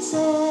said.